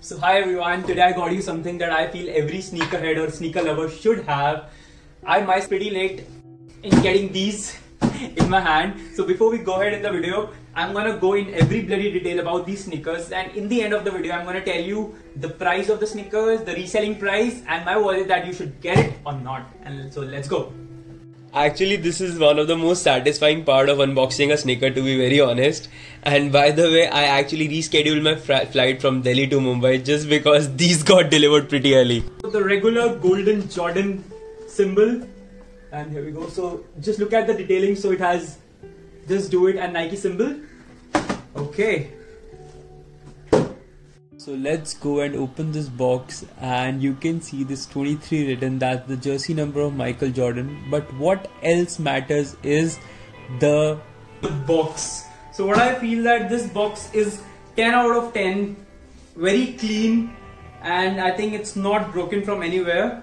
So hi everyone, today I got you something that I feel every sneakerhead or sneaker lover should have. I might pretty late in getting these in my hand. So before we go ahead in the video, I'm gonna go in every bloody detail about these sneakers and in the end of the video, I'm gonna tell you the price of the sneakers, the reselling price and my wallet that you should get it or not. And so let's go. Actually, this is one of the most satisfying part of unboxing a sneaker, to be very honest. And by the way, I actually rescheduled my flight from Delhi to Mumbai just because these got delivered pretty early. The regular golden Jordan symbol, and here we go. So just look at the detailing. So it has just do it and Nike symbol. Okay. So let's go and open this box and you can see this 23 written that's the jersey number of Michael Jordan but what else matters is the box. So what I feel that this box is 10 out of 10 very clean and I think it's not broken from anywhere.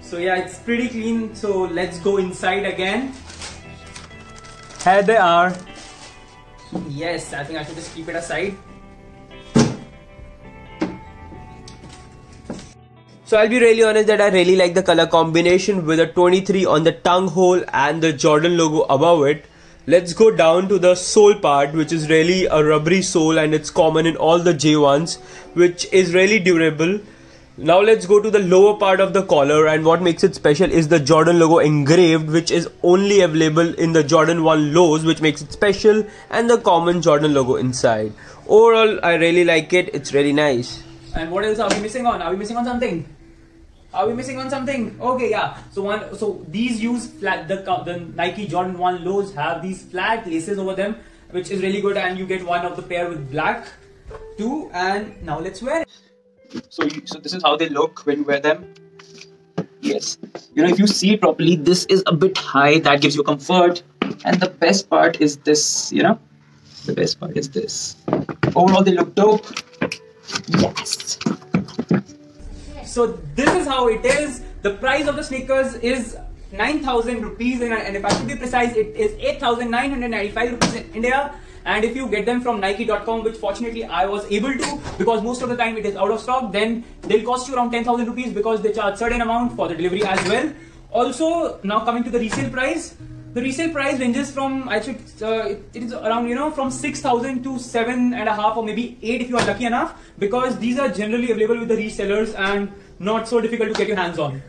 So yeah it's pretty clean so let's go inside again. Here they are. Yes I think I should just keep it aside. So I'll be really honest that I really like the color combination with a 23 on the tongue hole and the Jordan logo above it. Let's go down to the sole part which is really a rubbery sole and it's common in all the J1s which is really durable. Now let's go to the lower part of the collar and what makes it special is the Jordan logo engraved which is only available in the Jordan 1 lows which makes it special and the common Jordan logo inside. Overall I really like it, it's really nice. And what else are we missing on? Are we missing on something? Are we missing on something? Okay, yeah. So one, so these use flat. The uh, the Nike Jordan One lows have these flat laces over them, which is really good, and you get one of the pair with black, too. And now let's wear it. So, you, so this is how they look when you wear them. Yes, you know if you see properly, this is a bit high. That gives you comfort, and the best part is this. You know, the best part is this. Overall, they look dope. Yes. So this is how it is. The price of the sneakers is 9,000 rupees and if I should be precise it is 8,995 rupees in India and if you get them from Nike.com which fortunately I was able to because most of the time it is out of stock then they'll cost you around 10,000 rupees because they charge certain amount for the delivery as well. Also now coming to the resale price the resale price ranges from I should uh, it, it is around you know from 6000 to seven and a half or maybe eight if you are lucky enough because these are generally available with the resellers and not so difficult to get your hands on.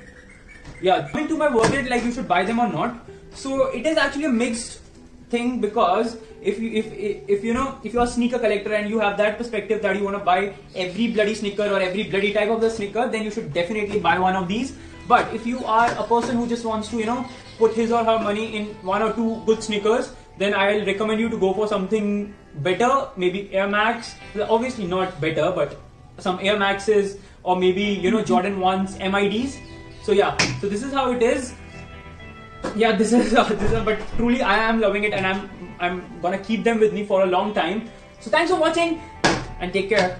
Yeah coming to my verdict like you should buy them or not. So it is actually a mixed thing because if you if if you know if you're a sneaker collector and you have that perspective that you want to buy every bloody sneaker or every bloody type of the sneaker then you should definitely buy one of these but if you are a person who just wants to you know put his or her money in one or two good sneakers, then I'll recommend you to go for something better, maybe Air Max. Obviously not better, but some Air Maxes or maybe you know Jordan 1s, MIDs. So yeah, so this is how it is. Yeah, this is, uh, this is but truly I am loving it and I'm I'm gonna keep them with me for a long time. So thanks for watching and take care.